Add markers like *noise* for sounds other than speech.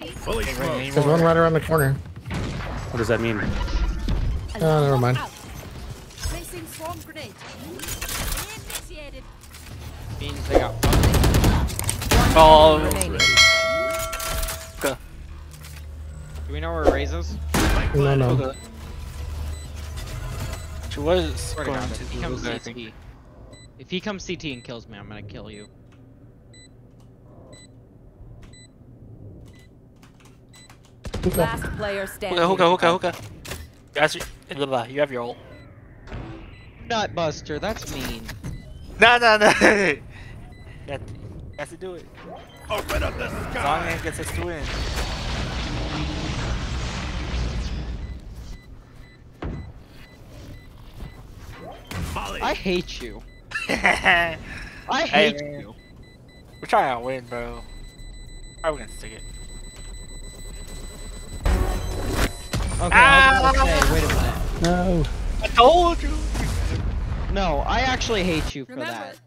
Fully There's one right around the corner. What does that mean? Oh, never mind. Placing swarm grenade. Initiated. Means they got Oh, Remaining. okay. Do we know where Raze is? No, no. Okay. She was Swear to going God, to if he the comes Luger, I think. CT. If he comes CT and kills me, I'm gonna kill you. Last *laughs* player standing. Hookah, hookah, hookah, hookah. Guys, blah, blah, you have your ult. Nutbuster, that's mean. No, no, no. you have to, you have to do it. Open up the sky. Zongan gets us to win. Molly. I hate you. *laughs* We're Hey, hate man. you. trying to win, bro. Probably gonna stick it. Okay, I was ah! wait a minute. No. I told you. No, I actually hate you for Remember, that.